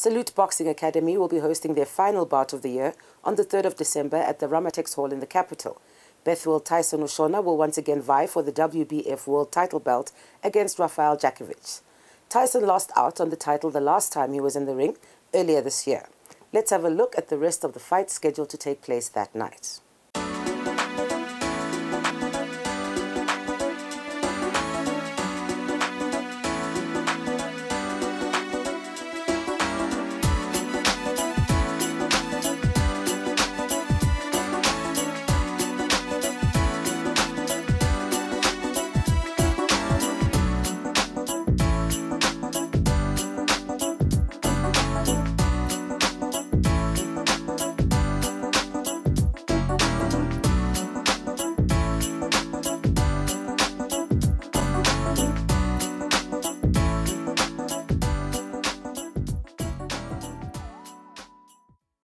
Salute Boxing Academy will be hosting their final bout of the year on the 3rd of December at the Ramatex Hall in the capital. Bethuel Tyson Uushona will once again vie for the WBF World title belt against Rafael Jakovic. Tyson lost out on the title the last time he was in the ring earlier this year. Let's have a look at the rest of the fight scheduled to take place that night.